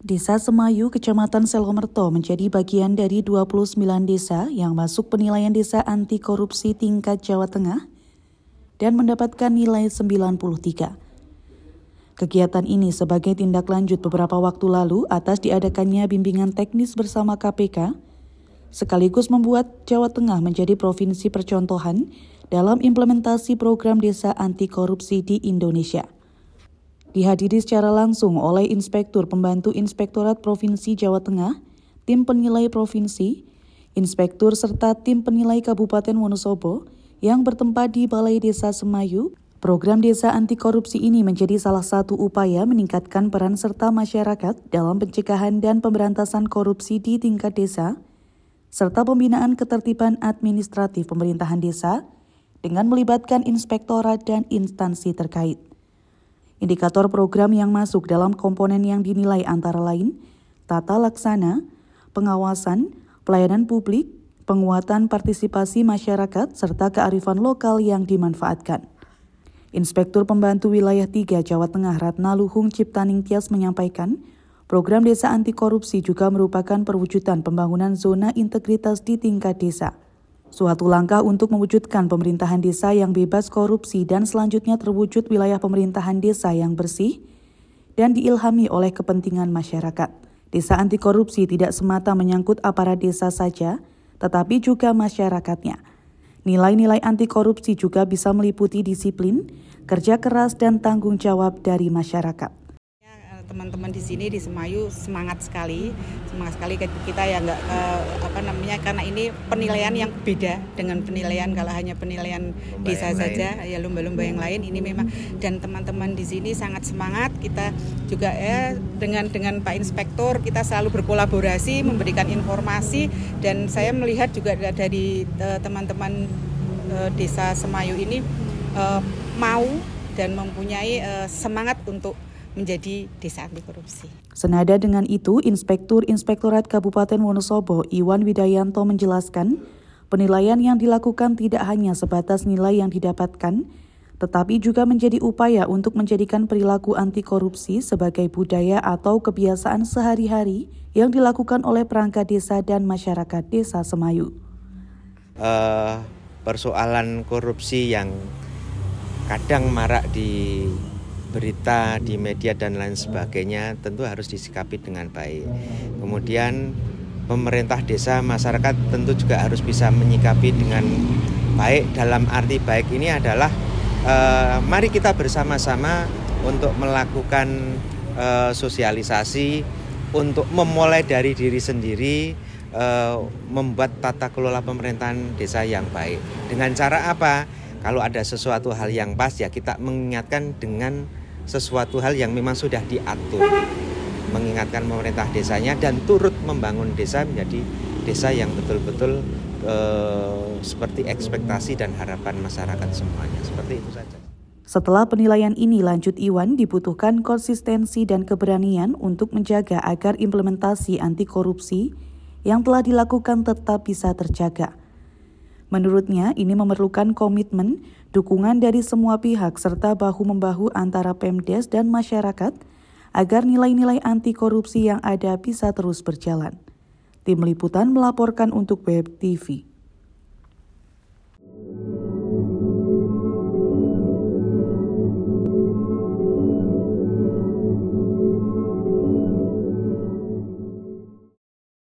Desa Semayu, Kecamatan Selomerto menjadi bagian dari 29 desa yang masuk penilaian desa anti korupsi tingkat Jawa Tengah dan mendapatkan nilai 93. Kegiatan ini sebagai tindak lanjut beberapa waktu lalu atas diadakannya bimbingan teknis bersama KPK, sekaligus membuat Jawa Tengah menjadi provinsi percontohan dalam implementasi program desa anti korupsi di Indonesia dihadiri secara langsung oleh Inspektur Pembantu Inspektorat Provinsi Jawa Tengah, tim penilai provinsi, inspektur serta tim penilai Kabupaten Wonosobo yang bertempat di Balai Desa Semayu. Program desa anti korupsi ini menjadi salah satu upaya meningkatkan peran serta masyarakat dalam pencegahan dan pemberantasan korupsi di tingkat desa, serta pembinaan ketertiban administratif pemerintahan desa dengan melibatkan inspektorat dan instansi terkait. Indikator program yang masuk dalam komponen yang dinilai antara lain tata laksana, pengawasan, pelayanan publik, penguatan partisipasi masyarakat, serta kearifan lokal yang dimanfaatkan. Inspektur Pembantu Wilayah 3 Jawa Tengah Ratna Luhung Ciptaning Tias menyampaikan, program desa anti korupsi juga merupakan perwujudan pembangunan zona integritas di tingkat desa. Suatu langkah untuk mewujudkan pemerintahan desa yang bebas korupsi dan selanjutnya terwujud wilayah pemerintahan desa yang bersih dan diilhami oleh kepentingan masyarakat. Desa anti korupsi tidak semata menyangkut aparat desa saja, tetapi juga masyarakatnya. Nilai-nilai anti korupsi juga bisa meliputi disiplin, kerja keras, dan tanggung jawab dari masyarakat teman-teman di sini di Semayu semangat sekali semangat sekali kita ya nggak uh, apa namanya karena ini penilaian yang beda dengan penilaian kalau hanya penilaian lomba desa saja lain. ya lomba-lomba yang lain ini memang dan teman-teman di sini sangat semangat kita juga ya dengan dengan Pak Inspektur kita selalu berkolaborasi memberikan informasi dan saya melihat juga dari eh, teman-teman uh, desa Semayu ini uh, mau dan mempunyai uh, semangat untuk menjadi desa anti korupsi. Senada dengan itu, Inspektur Inspektorat Kabupaten Wonosobo Iwan Widayanto menjelaskan, penilaian yang dilakukan tidak hanya sebatas nilai yang didapatkan, tetapi juga menjadi upaya untuk menjadikan perilaku anti korupsi sebagai budaya atau kebiasaan sehari-hari yang dilakukan oleh perangkat desa dan masyarakat desa Semayu. Uh, persoalan korupsi yang kadang marak di berita di media dan lain sebagainya tentu harus disikapi dengan baik. Kemudian pemerintah desa, masyarakat tentu juga harus bisa menyikapi dengan baik dalam arti baik ini adalah eh, mari kita bersama-sama untuk melakukan eh, sosialisasi untuk memulai dari diri sendiri eh, membuat tata kelola pemerintahan desa yang baik. Dengan cara apa? Kalau ada sesuatu hal yang pas ya kita mengingatkan dengan sesuatu hal yang memang sudah diatur mengingatkan pemerintah desanya dan turut membangun desa menjadi desa yang betul-betul eh, seperti ekspektasi dan harapan masyarakat semuanya seperti itu saja. Setelah penilaian ini lanjut Iwan dibutuhkan konsistensi dan keberanian untuk menjaga agar implementasi anti korupsi yang telah dilakukan tetap bisa terjaga. Menurutnya, ini memerlukan komitmen, dukungan dari semua pihak serta bahu-membahu antara Pemdes dan masyarakat agar nilai-nilai anti korupsi yang ada bisa terus berjalan. Tim liputan melaporkan untuk Web TV.